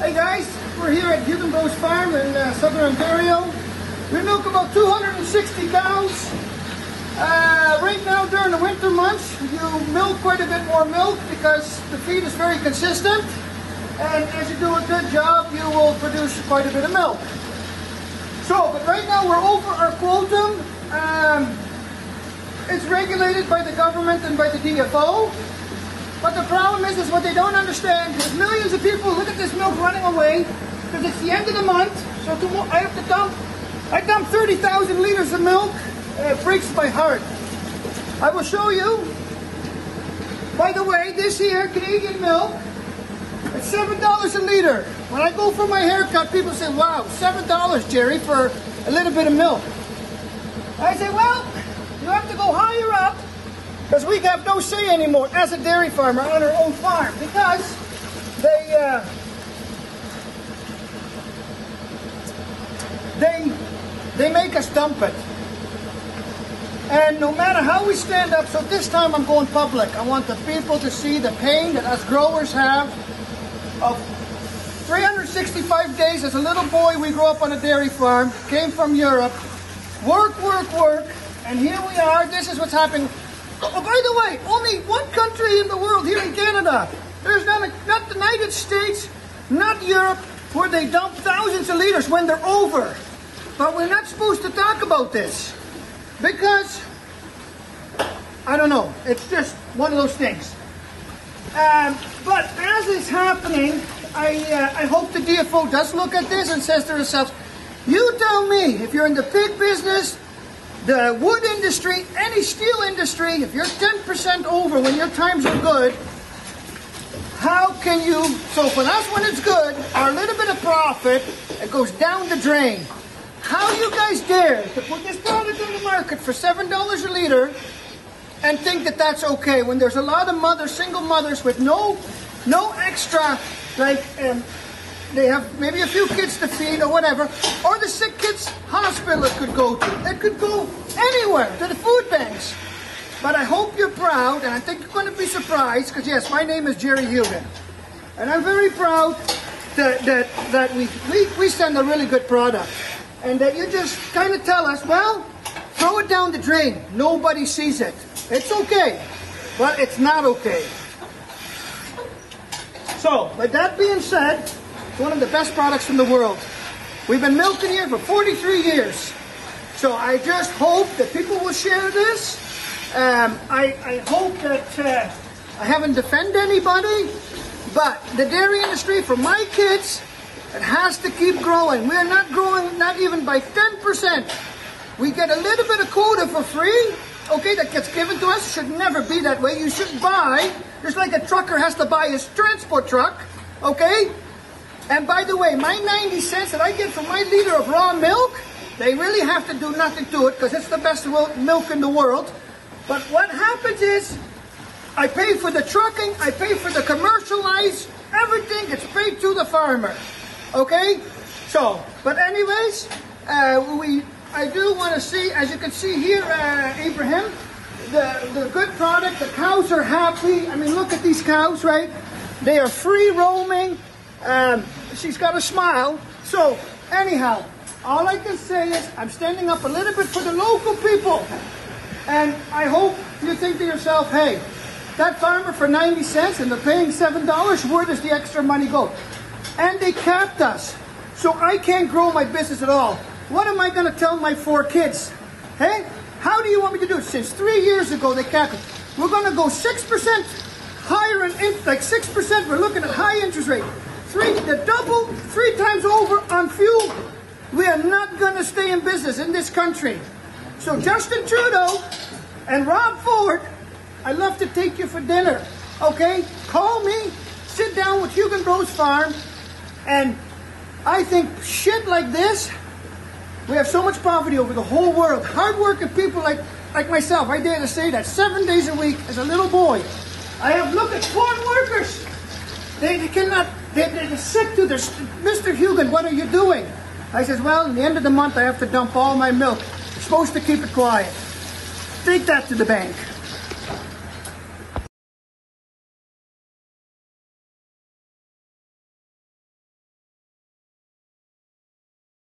Hey guys, we're here at Huigenbros Farm in uh, southern Ontario. We milk about 260 cows. Uh, right now during the winter months, you milk quite a bit more milk because the feed is very consistent. And as you do a good job, you will produce quite a bit of milk. So, but right now we're over our quota. Um, it's regulated by the government and by the DFO. But the problem is, is what they don't understand is millions of people look at this milk running away because it's the end of the month. So tomorrow I have to dump, I dump 30,000 liters of milk. Uh, it breaks my heart. I will show you. By the way, this here, Canadian milk, it's $7 a liter. When I go for my haircut, people say, wow, $7, Jerry, for a little bit of milk. I say, well, you have to go higher up because we have no say anymore as a dairy farmer on our own farm because they uh, they they make us dump it. And no matter how we stand up, so this time I'm going public. I want the people to see the pain that us growers have of 365 days as a little boy. We grew up on a dairy farm, came from Europe, work, work, work, and here we are. This is what's happening. Oh, by the way, only one country in the world here in Canada. There's not, a, not the United States, not Europe, where they dump thousands of liters when they're over. But we're not supposed to talk about this because I don't know. It's just one of those things. Um, but as it's happening, I uh, I hope the DFO does look at this and says to herself, "You tell me if you're in the pig business." The wood industry, any steel industry, if you're 10% over when your times are good, how can you, so for us when it's good, our little bit of profit, it goes down the drain. How you guys dare to put this product on the market for $7 a liter and think that that's okay when there's a lot of mothers, single mothers with no, no extra, like, um, they have maybe a few kids to feed or whatever, or the sick kids hospital it could go to. Could go anywhere, to the food banks. But I hope you're proud, and I think you're going to be surprised, because yes, my name is Jerry Huigen. And I'm very proud that, that, that we, we, we send a really good product. And that you just kind of tell us, well, throw it down the drain. Nobody sees it. It's okay. But it's not okay. So, with that being said, it's one of the best products in the world. We've been milking here for 43 years. So I just hope that people will share this. Um, I, I, hope that uh, I haven't defended anybody, but the dairy industry for my kids, it has to keep growing. We're not growing, not even by 10%. We get a little bit of quota for free, okay, that gets given to us. Should never be that way. You should buy, just like a trucker has to buy his transport truck, okay? And by the way, my 90 cents that I get for my liter of raw milk, they really have to do nothing to it because it's the best milk in the world. But what happens is, I pay for the trucking, I pay for the commercialized, everything gets paid to the farmer. Okay? So, but anyways, uh, we I do want to see, as you can see here, uh, Abraham, the, the good product, the cows are happy. I mean, look at these cows, right? They are free roaming. Um, she's got a smile. So, anyhow, all I can say is I'm standing up a little bit for the local people. And I hope you think to yourself, hey, that farmer for 90 cents and they're paying $7, where does the extra money go? And they capped us. So I can't grow my business at all. What am I going to tell my four kids? Hey, how do you want me to do it? Since three years ago, they capped it. We're going to go 6% higher in, like 6%. We're looking at high interest rate three, the double, three times over on fuel. We are not going to stay in business in this country. So Justin Trudeau and Rob Ford, I'd love to take you for dinner. Okay? Call me, sit down with Huigenbros Farm, and I think shit like this, we have so much poverty over the whole world. Hardworking people like, like myself, I dare to say that, seven days a week as a little boy. I have looked at farm workers. They, they cannot they, they're sick to this. Mr. Huigen, what are you doing? I says, well, at the end of the month, I have to dump all my milk. Supposed to keep it quiet. Take that to the bank.